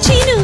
Latino.